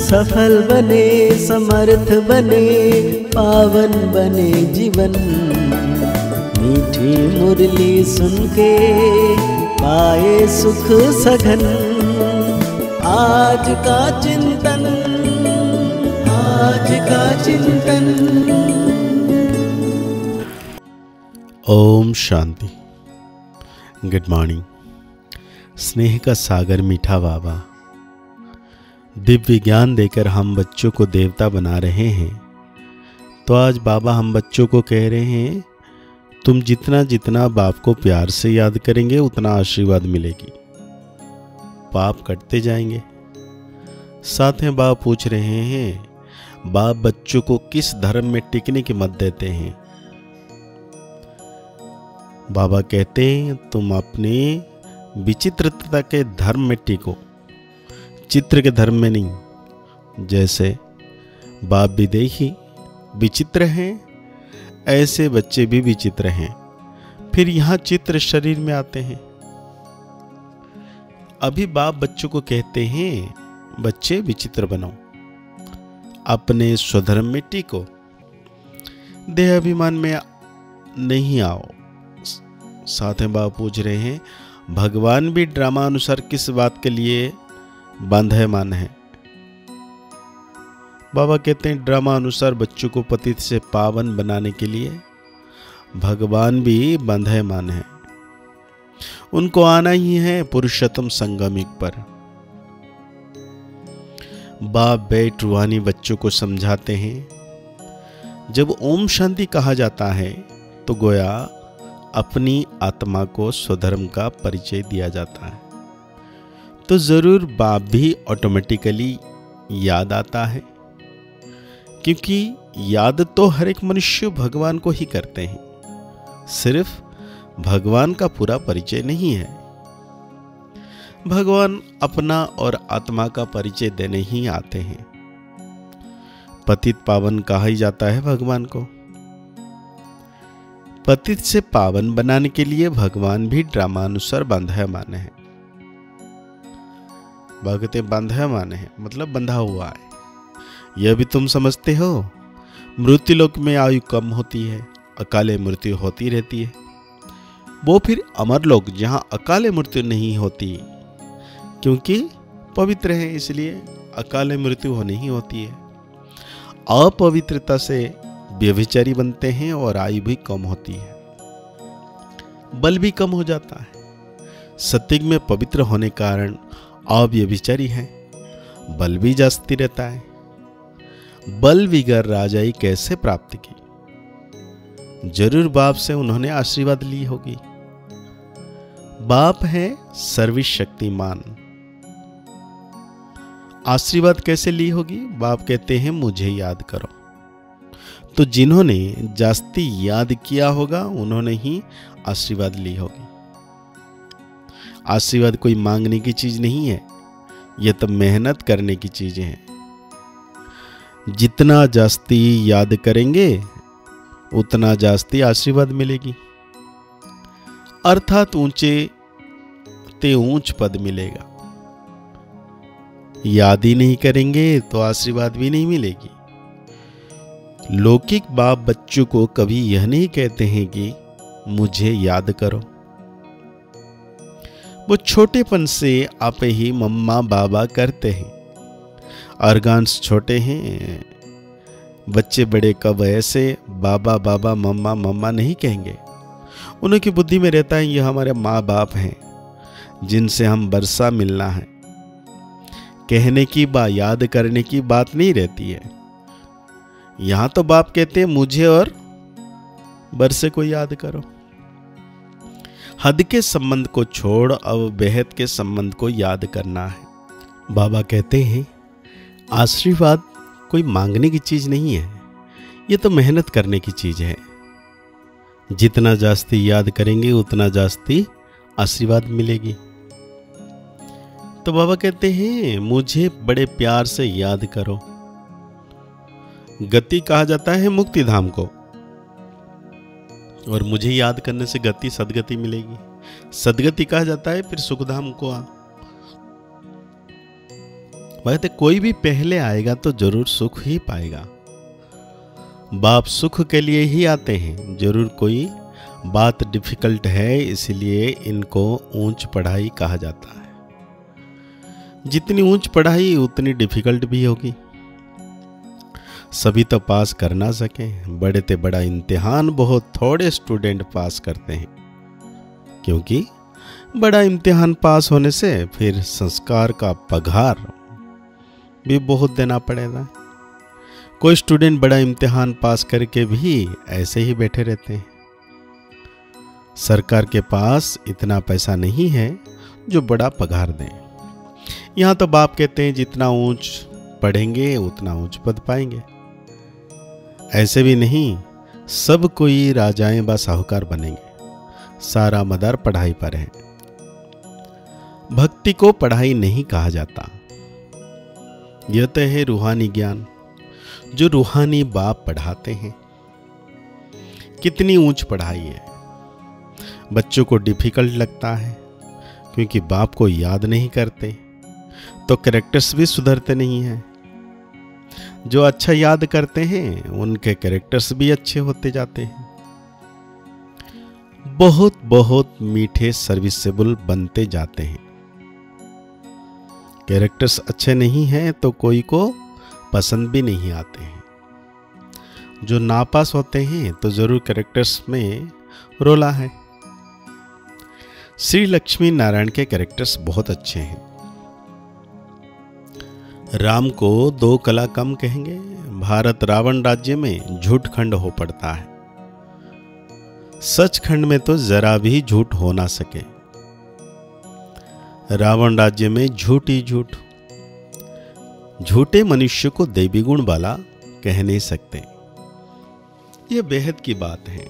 सफल बने, समर्थ बने, पावन बने जीवन। मीठी मुरली सुन के पाए सुख सघन। आज का चिंतन, आज का चिंतन। ओम शांति। Good morning. स्नेह का सागर मीठा बाबा। दिव्य ज्ञान देकर हम बच्चों को देवता बना रहे हैं। तो आज बाबा हम बच्चों को कह रहे हैं, तुम जितना जितना बाप को प्यार से याद करेंगे, उतना आशीर्वाद मिलेगी। पाप कटते जाएँगे। साथ में बाप पूछ रहे हैं, बाप बच्चों को किस धर्म में टिकने की मत देते हैं? बाबा कहते हैं, तुम अपने विचित्रता के धर्म में टिको। चित्र के धर्म में नहीं। जैसे बाप भी देखी, विचित्र हैं, ऐसे बच्चे भी विचित्र हैं। फिर यहाँ चित्र शरीर में आते हैं। अभी बाप बच्चों को कहते हैं, बच्चे विचित्र बनो। अपने स्वधर्म में टिको। देह अभिमान में नहीं आओ। साथ में बाप पूछ रहे हैं, भगवान भी ड्रामा अनुसार किस बात के लिए बंधे मान है। बाबा कहते हैं, ड्रामा अनुसार बच्चों को पतित से पावन बनाने के लिए भगवान भी बंधे मान है। उनको आना ही है पुरुषोत्तम संगमिक पर। बाप बैठ रूहानी बच्चों को समझाते हैं। जब ओम शांति कहा जाता है तो गोया अपनी आत्मा को स्वधर्म का परिचय दिया जाता है। तो ज़रूर बाप भी ऑटोमेटिकली याद आता है। क्योंकि याद तो हर एक मनुष्य भगवान को ही करते हैं। सिर्फ़ भगवान का पूरा परिचय नहीं है। भगवान अपना और आत्मा का परिचय देने ही आते हैं। पतित पावन कहा ही जाता है भगवान को। पतित से पावन बनाने के लिए भगवान भी ड्रामानुसार बंधा माने हैं। भगते बंधा माने हैं मतलब बंधा हुआ है। यह भी तुम समझते हो? मृत्यु लोक में आयु कम होती है, अकाले मृत्यु होती रहती है। वो फिर अमर लोग जहाँ अकाले मृत्यु नहीं होती। क्योंकि पवित्र है, इसलिए अकाले मृत्यु होनी ही होती है। अपवित्रता से व्यभिचारी बनते हैं और आयु भी कम होती है। बल भी कम हो जाता है। सत्युग में पवित्र होने कारण अव्यभिचारी है। बल भी जास्ती रहता है। बल विगर राजाई कैसे प्राप्त की? ज़रूर बाप से उन्होंने आशीर्वाद ली होगी। बाप है सर्वशक्तिमान। आशीर्वाद कैसे ली होगी? बाप कहते हैं, मुझे याद करो। तो जिन्होंने जास्ती याद किया होगा, उन्होंने ही आशीर्वाद ली होगी। आशीर्वाद कोई मांगने की चीज़ नहीं है, यह तो मेहनत करने की चीज़ें हैं। जितना जास्ती याद करेंगे, उतना जास्ती आशीर्वाद मिलेगी। अर्थात ऊँचे ते ऊंच पद मिलेगा। याद ही नहीं करेंगे तो आशीर्वाद भी नहीं मिलेगी। लौकिक बाप बच्चों को कभी यह नहीं कहते हैं कि मुझे याद करो। वो छोटेपन से आप ही मम्मा बाबा करते हैं। अर्गान्स छोटे हैं। बच्चे बड़े कब ऐसे बाबा बाबा मम्मा मम्मा नहीं कहेंगे। उनकी बुद्धि में रहता है, ये हमारे माँ बाप हैं, जिनसे हम बरसा मिलना है। कहने की बा, याद करने की बात नहीं रहती है। यहाँ तो बाप कहते हैं, मुझे और बरसे को याद करो। हद के संबंध को छोड़ अब बेहद के संबंध को याद करना है। बाबा कहते हैं, आशीर्वाद कोई मांगने की चीज़ नहीं है, ये तो मेहनत करने की चीज़ है। जितना जास्ती याद करेंगे, उतना जास्ती आशीर्वाद मिलेगी। तो बाबा कहते हैं, मुझे बड़े प्यार से याद करो। गति कहा जाता है मुक्ति धाम को। और मुझे याद करने से गति सदगति मिलेगी। सदगति कहा जाता है, फिर सुखधाम को आ। कोई भी पहले आएगा तो ज़रूर सुख ही पाएगा। बाप सुख के लिए ही आते हैं, ज़रूर कोई बात डिफ़िकल्ट है, इसलिए इनको ऊंच पढ़ाई कहा जाता है। जितनी ऊंच पढ़ाई, उतनी डिफ़िकल्ट भी होगी। सभी तो पास कर ना सके। बड़े ते बड़ा इम्तिहान बहुत थोड़े स्टूडेंट पास करते हैं। क्योंकि बड़ा इम्तिहान पास होने से फिर संस्कार का पगार भी बहुत देना पड़ेगा। कोई स्टूडेंट बड़ा इम्तिहान पास करके भी ऐसे ही बैठे रहते हैं। सरकार के पास इतना पैसा नहीं है जो बड़ा पगार दें। यहाँ तो बाप कहते हैं, जितना ऊंच पढ़ेंगे, उतना ऊंच पद पाएँगे। ऐसे भी नहीं, सब कोई राजाएँ व साहूकार बनेंगे। सारा मदार पढ़ाई पर है। भक्ति को पढ़ाई नहीं कहा जाता। यह तो है रूहानी ज्ञान। जो रूहानी बाप पढ़ाते हैं, कितनी ऊंच पढ़ाई है। बच्चों को डिफ़िकल्ट लगता है, क्योंकि बाप को याद नहीं करते। तो करेक्टर्स भी सुधरते नहीं हैं। जो अच्छा याद करते हैं, उनके कैरेक्टर्स भी अच्छे होते जाते हैं। बहुत बहुत मीठे सर्विसेबल बनते जाते हैं। कैरेक्टर्स अच्छे नहीं हैं तो कोई को पसंद भी नहीं आते हैं। जो नापास होते हैं तो ज़रूर कैरेक्टर्स में रोला है। श्री लक्ष्मी नारायण के कैरेक्टर्स बहुत अच्छे हैं। राम को दो कला कम कहेंगे। भारत रावण राज्य में झूठ खंड हो पड़ता है। सच खंड में तो जरा भी झूठ हो ना सके। रावण राज्य में झूठ ही झूठ। झूठे मनुष्य को देवी गुण वाला कह नहीं सकते। यह बेहद की बात है।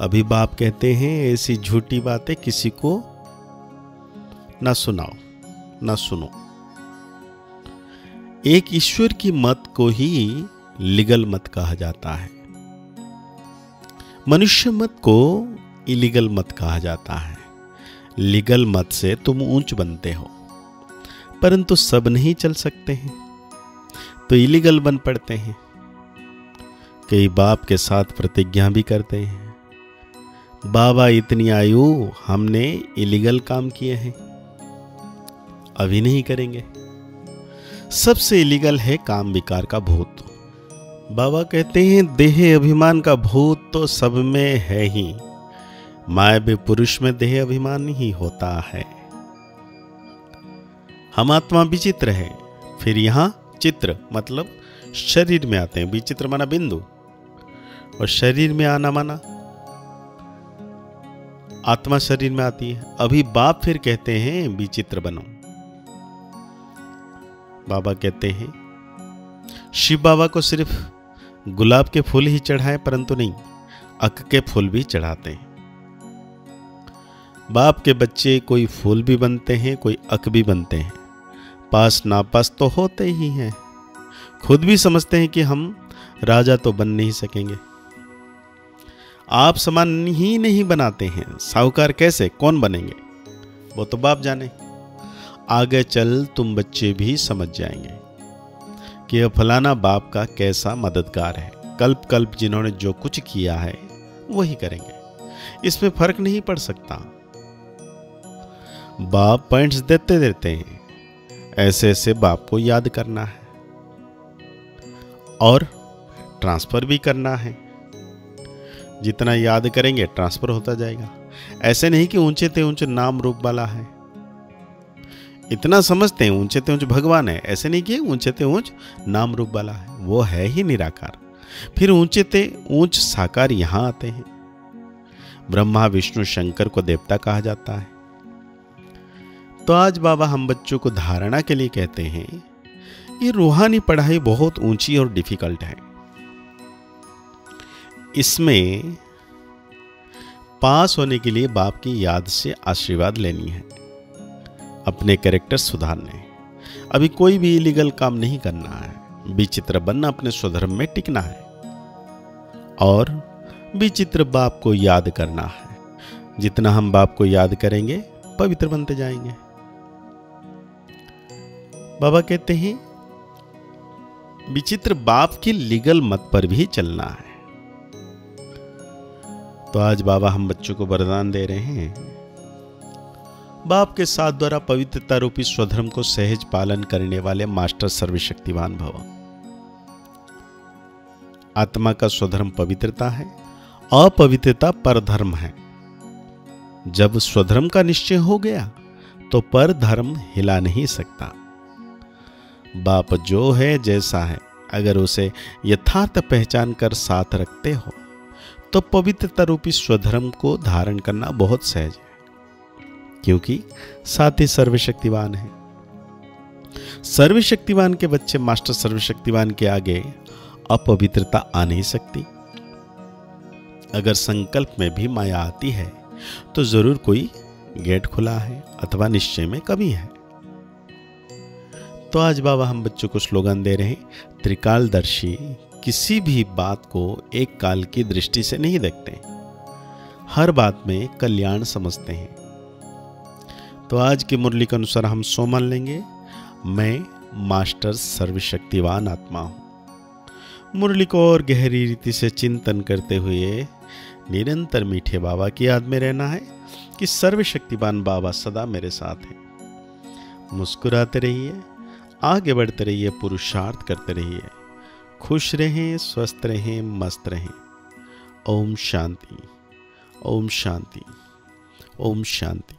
अभी बाप कहते हैं, ऐसी झूठी बातें किसी को ना सुनाओ, ना सुनो। एक ईश्वर की मत को ही लीगल मत कहा जाता है। मनुष्य मत को इलीगल मत कहा जाता है। लीगल मत से तुम ऊंच बनते हो, परंतु सब नहीं चल सकते हैं। तो इलीगल बन पड़ते हैं। कई बाप के साथ प्रतिज्ञा भी करते हैं। बाबा, इतनी आयु हमने इलीगल काम किए हैं। अभी नहीं करेंगे। सबसे इलीगल है काम विकार का भूत। बाबा कहते हैं, देह अभिमान का भूत तो सब में है ही। माया पुरुष में देह अभिमान ही होता है। हम आत्मा विचित्र है। फिर यहाँ चित्र मतलब शरीर में आते हैं। विचित्र माना बिंदु। और शरीर में आना माना आत्मा शरीर में आती है। अभी बाप फिर कहते हैं, विचित्र बनो। बाबा कहते हैं, शिव बाबा को सिर्फ़ गुलाब के फूल ही चढ़ाए, परंतु नहीं, अक के फूल भी चढ़ाते हैं। बाप के बच्चे कोई फूल भी बनते हैं, कोई अक भी बनते हैं। पास नापास तो होते ही हैं। खुद भी समझते हैं कि हम राजा तो बन नहीं सकेंगे। आप समान ही नहीं बनाते हैं। साहूकार कैसे? कौन बनेंगे? वो तो बाप जाने। आगे चल तुम बच्चे भी समझ जाएँगे कि यह फलाना बाप का कैसा मददगार है। कल्प कल्प जिन्होंने जो कुछ किया है, वही करेंगे। इसमें फ़र्क नहीं पड़ सकता। बाप पॉइंट्स देते देते हैं। ऐसे ऐसे बाप को याद करना है। और ट्रांसफ़र भी करना है। जितना याद करेंगे, ट्रांसफ़र होता जाएगा। ऐसे नहीं कि ऊँचे ते ऊँचे नाम रूप वाला है। इतना समझते हैं ऊँचे ते ऊंच भगवान है, ऐसे नहीं कि ऊँचे ते ऊंच नाम रूप वाला है, वो है ही निराकार। फिर ऊँचे ते ऊंच साकार यहाँ आते हैं। ब्रह्मा, विष्णु, शंकर को देवता कहा जाता है। तो आज बाबा हम बच्चों को धारणा के लिए कहते हैं, ये रूहानी पढ़ाई बहुत ऊँची और डिफ़िकल्ट है। इसमें पास होने के लिए बाप की याद से आशीर्वाद लेनी है। अपने कैरेक्टर सुधारने। अभी कोई भी इलीगल काम नहीं करना है। विचित्र बनना अपने स्वधर्म में टिकना है। और विचित्र बाप को याद करना है। जितना हम बाप को याद करेंगे, पवित्र बनते जाएँगे। बाबा कहते हैं, विचित्र बाप की लीगल मत पर भी चलना है। तो आज बाबा हम बच्चों को वरदान दे रहे हैं। बाप के साथ द्वारा पवित्रता रूपी स्वधर्म को सहज पालन करने वाले मास्टर सर्वशक्तिवान भव। आत्मा का स्वधर्म पवित्रता है, अपवित्रता परधर्म है। जब स्वधर्म का निश्चय हो गया तो पर धर्म हिला नहीं सकता। बाप जो है जैसा है, अगर उसे यथार्थ पहचान कर साथ रखते हो तो पवित्रता रूपी स्वधर्म को धारण करना बहुत सहज है। क्योंकि साथ ही सर्वशक्तिवान है। सर्वशक्तिवान के बच्चे मास्टर सर्वशक्तिवान के आगे अपवित्रता आ नहीं सकती। अगर संकल्प में भी माया आती है तो ज़रूर कोई गेट खुला है अथवा निश्चय में कमी है। तो आज बाबा हम बच्चों को स्लोगन दे रहे हैं, त्रिकालदर्शी किसी भी बात को एक काल की दृष्टि से नहीं देखते। हर बात में कल्याण समझते हैं। तो आज की मुरली के अनुसार हम सो सोमन लेंगे। मैं, मास्टर सर्वशक्तिवान आत्मा हूँ। मुरली को और गहरी रीति से चिंतन करते हुए निरंतर मीठे बाबा की याद में रहना है कि सर्वशक्तिवान बाबा सदा मेरे साथ हैं। मुस्कुराते रहिए, आगे बढ़ते रहिए, पुरुषार्थ करते रहिए। खुश रहें, स्वस्थ रहें, मस्त रहें। ओम शांति ओम शांति ओम शांति।